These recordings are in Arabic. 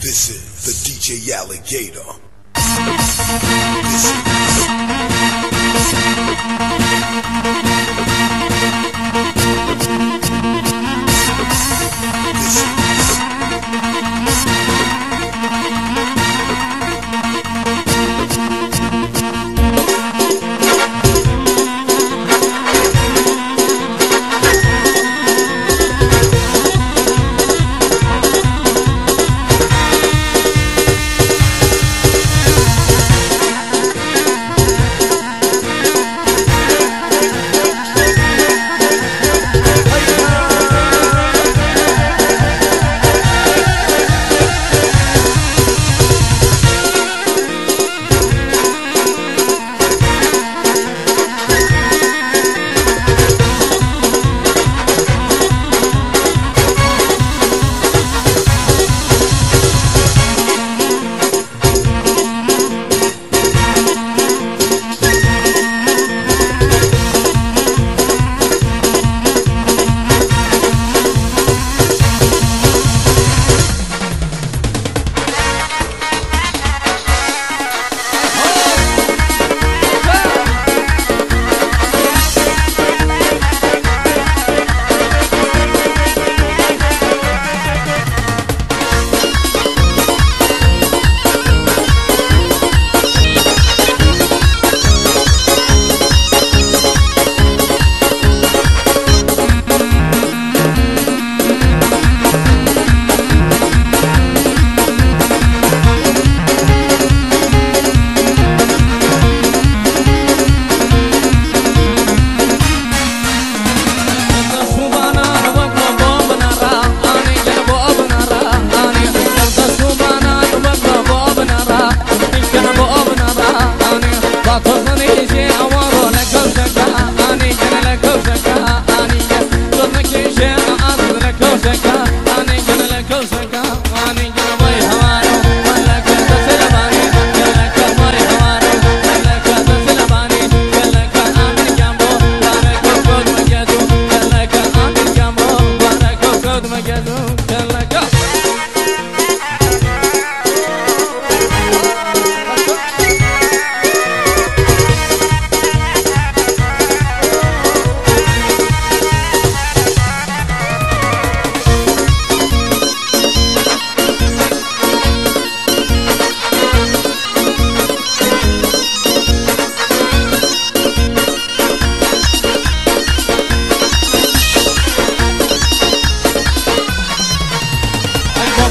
This is the DJ Alligator.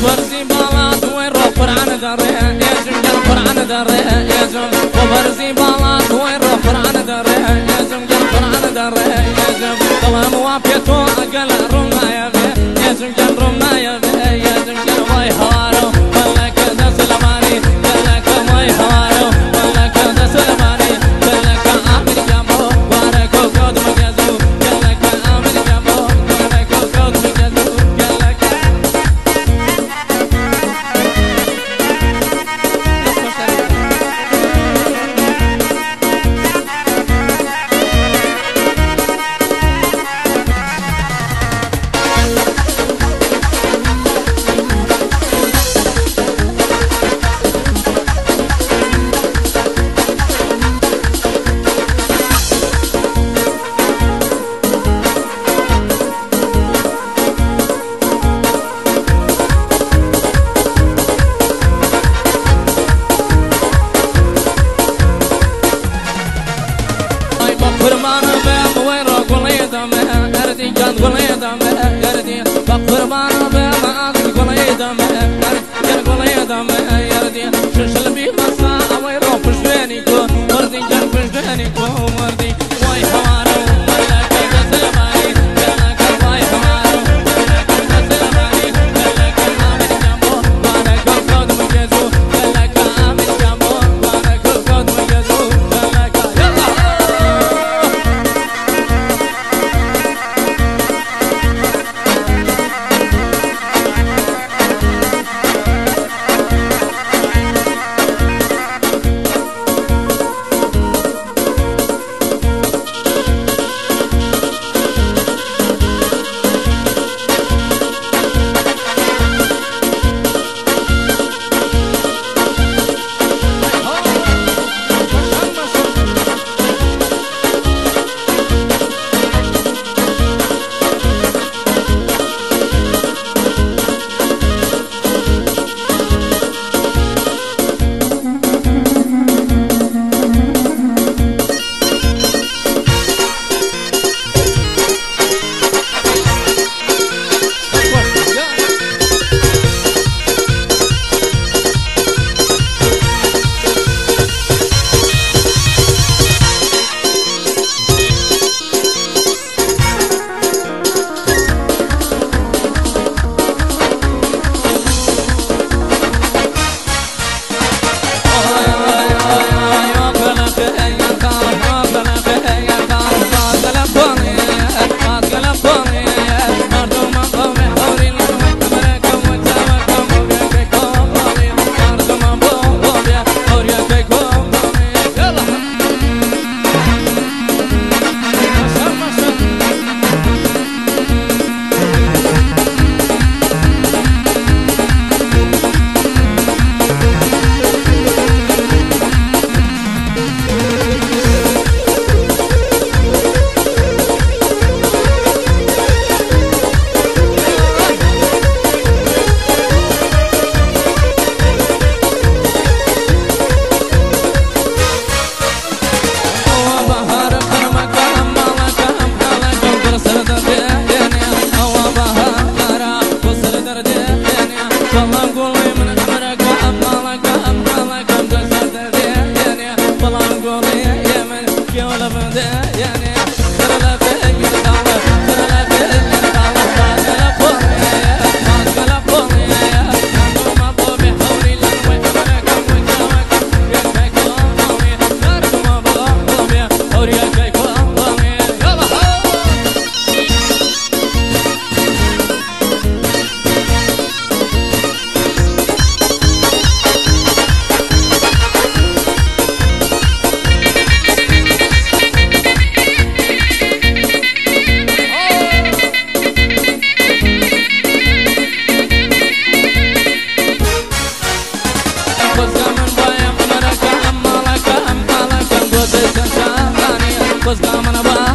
وبرزي بلاد ويرو قرآن دري يزم جل قرآن دري يزم وبرزي بلاد ويرو قرآن دري يزم جل قرآن دري يزم قوام وابيتو أقل رمى يبي يزم جل رمى يبي يزم جل Kurban olma ağzını kolayı da mı emmer Gel kolayı da mı emmer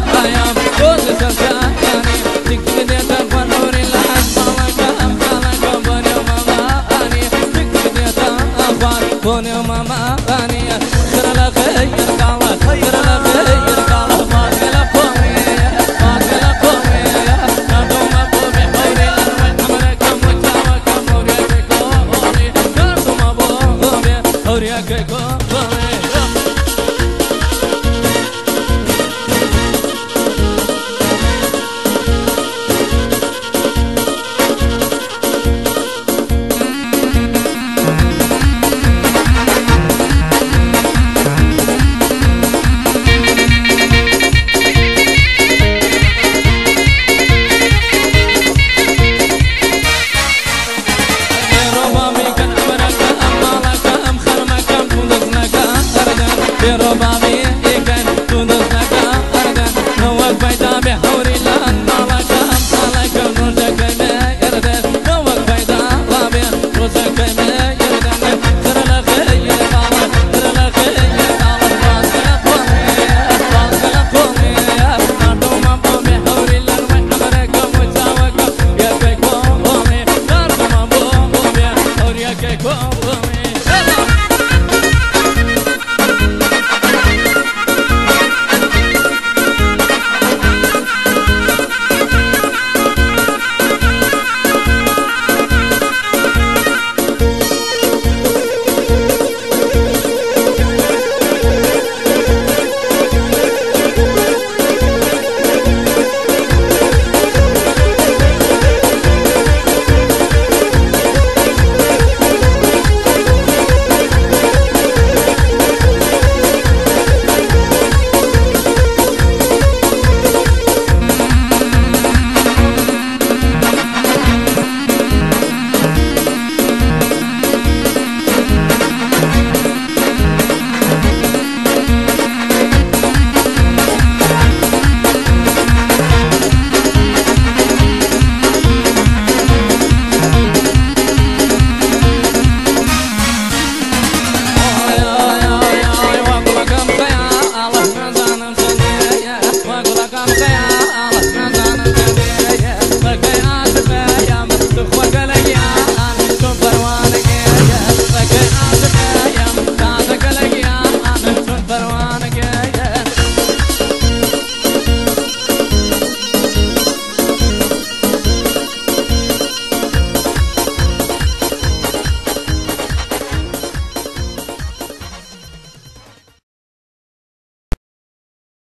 I am going to